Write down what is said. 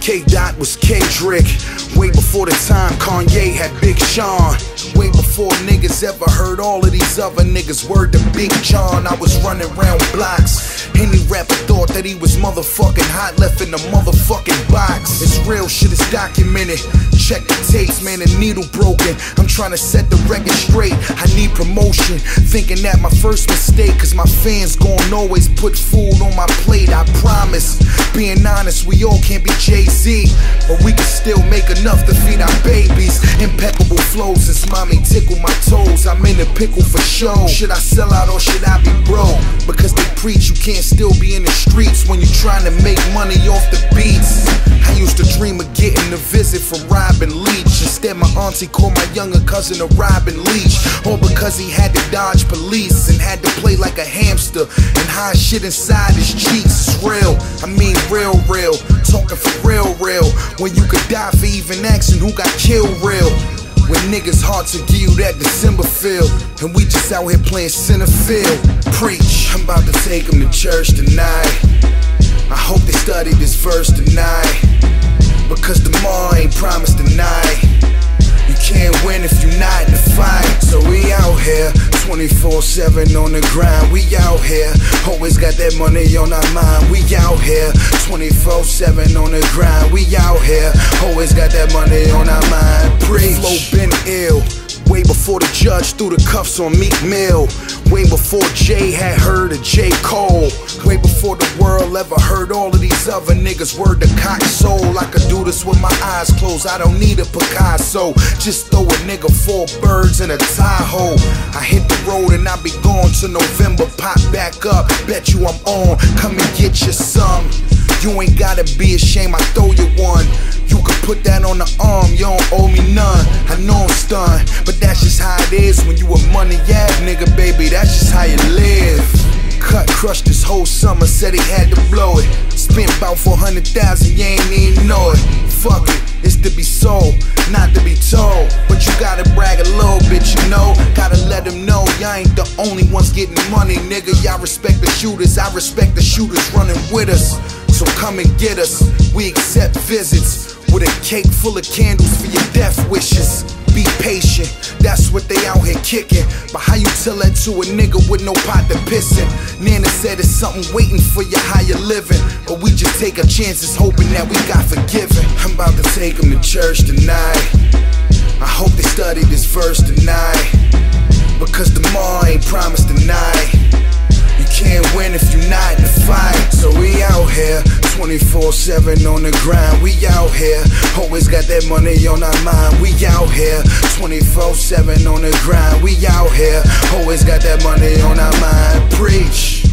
K Dot was Kendrick. Way before the time Kanye had Big Sean. Way before niggas ever heard all of these other niggas. Word to Big John, I was running round blocks. Any rapper thought that he was motherfucking hot, left in the motherfucking box. It's real shit, it's documented. Check the tapes, man, the needle broken. I'm trying to set the record straight. I need promotion. Thinking that my first mistake, cause my fans gon' always put food on my plate, I honest, we all can't be Jay Z, but we can still make enough to feed our babies. Impeccable flows, since mommy tickle my toes. I'm in a pickle for show. Should I sell out or should I be broke? Because they preach you can't still be in the streets when you're trying to make money off the beats. I used to dream of getting a visit from Robin Leach. Instead, my auntie called my younger cousin a Robin Leach. All because he had to dodge police and had to play like a hamster and hide shit inside his cheeks. It's real, I mean real, real. Talking for real, real. When you could die for even asking who got killed, real. When niggas hard to give you that December feel And we just out here playing center field Preach, I'm about to take them to church tonight I hope they study this verse tonight Because tomorrow ain't promised tonight You can't win if you're not in the fight So we out here 24-7 on the grind We out here Always got that money on our mind We out here 24-7 on the grind We out here Always got that money on our mind Preach Flow been ill Way before the judge threw the cuffs on Meek Mill. Way before Jay had heard of J. Cole. Way before the world ever heard all of these other niggas. Word to cock soul. I could do this with my eyes closed. I don't need a Picasso. Just throw a nigga four birds in a Tahoe. I hit the road and I be gone to November. Pop back up. Bet you I'm on. Come and get your some. You ain't gotta be ashamed, I throw you one. You can put that on the arm, you don't owe me none. I know I'm stunned, but that's just how it is when you a money yeah nigga, baby. That's just how you live. Cut crushed this whole summer, said he had to blow it. Spent about 400,000, you ain't even know it. Fuck it, it's to be sold, not to be told. But you gotta brag a little bit, you know. Gotta let them know y'all ain't the only ones getting money, nigga. Y'all respect the shooters, I respect the shooters running with us. So come and get us. We accept visits with a cake full of candles for your death wishes. Patient, that's what they out here kicking. But how you tell that to a nigga with no pot to piss in? Nana said it's something waiting for you, how you living. But we just take our chances, hoping that we got forgiven. I'm about to take them to church tonight. I hope they study this verse tonight. Because tomorrow ain't promised tonight. 24-7 on the grind. We out here, always got that money on our mind. We out here, 24-7 on the grind. We out here, always got that money on our mind. Preach.